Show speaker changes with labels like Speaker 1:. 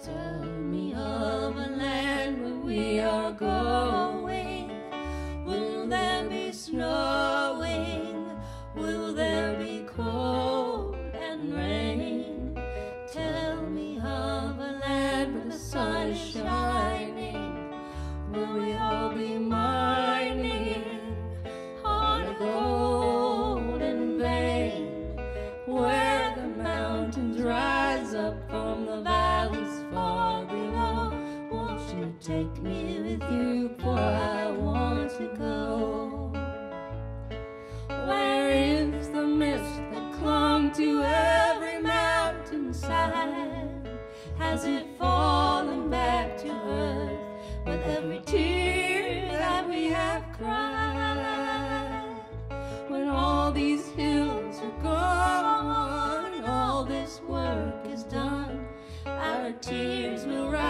Speaker 1: Tell me of a land where we are going. take me with you, for I want to go. Where is the mist that clung to every mountainside? Has it fallen back to earth with every tear that we have cried? When all these hills are gone, all this work is done, our tears will rise.